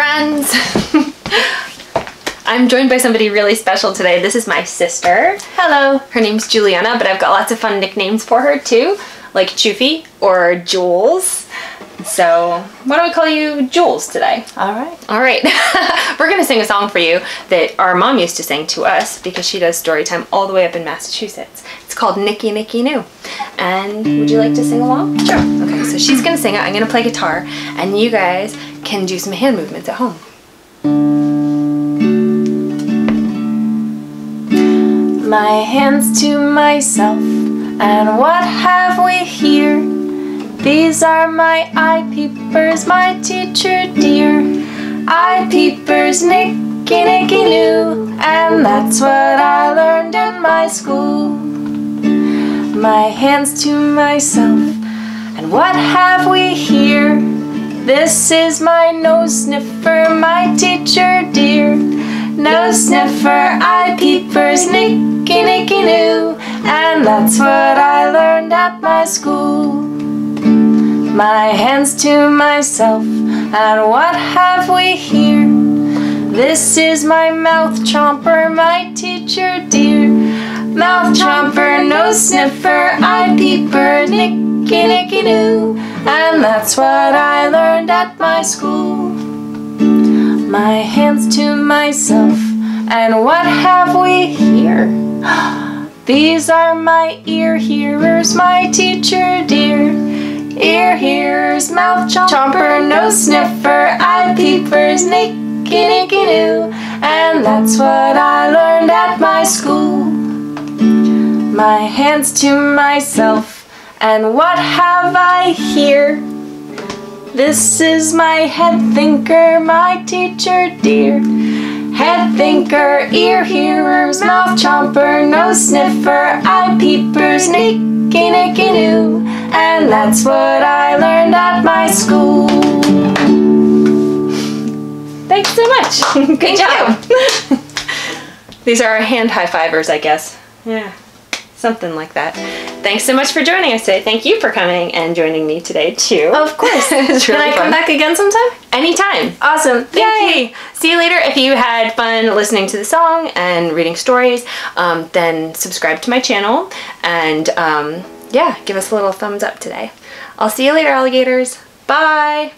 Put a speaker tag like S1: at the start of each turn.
S1: friends. I'm joined by somebody really special today. This is my sister.
S2: Hello.
S1: Her name's Juliana, but I've got lots of fun nicknames for her too, like Choofy or Jules. So why don't we call you Jules today?
S2: All right.
S1: All right. We're going to sing a song for you that our mom used to sing to us because she does story time all the way up in Massachusetts. It's called Nicky Nicky Noo. And would you like to sing along?
S2: Sure.
S1: Okay, so she's going to sing it. I'm going to play guitar and you guys can do some hand movements at home.
S2: My hands to myself, and what have we here? These are my eye peepers, my teacher dear. Eye peepers, nicky nicky noo, and that's what I learned in my school. My hands to myself, and what have we here? This is my nose sniffer, my teacher dear. Nose sniffer, eye peepers, nicky nicky noo, and that's what I learned at my school. My hands to myself, and what have we here? This is my mouth chomper, my teacher dear. Mouth chomper, nose sniffer, eye peeper, nicky nicky noo, and that's what I learned at my school. My hands to myself, and what have we here? These are my ear hearers, my teacher dear. Ear hearers, mouth chomper, nose sniffer, eye peepers, nicky nicky noo, and that's what I learned at my school. My hands to myself, and what have I here? This is my head thinker, my teacher dear. Head thinker, ear hearers, mouth chomper, nose sniffer, eye peepers, nicky nicky noo, and that's what I learned at my school.
S1: Thanks so much. Good
S2: Thank
S1: job. These are our hand high fivers, I guess. Yeah, something like that. Thanks so much for joining us today. Thank you for coming and joining me today too.
S2: Of course.
S1: It's
S2: Can
S1: really
S2: I come back again sometime?
S1: Anytime.
S2: Awesome. Thank
S1: Yay! See you later. If you had fun listening to the song and reading stories, um, then subscribe to my channel and um, yeah, give us a little thumbs up today. I'll see you later, alligators. Bye!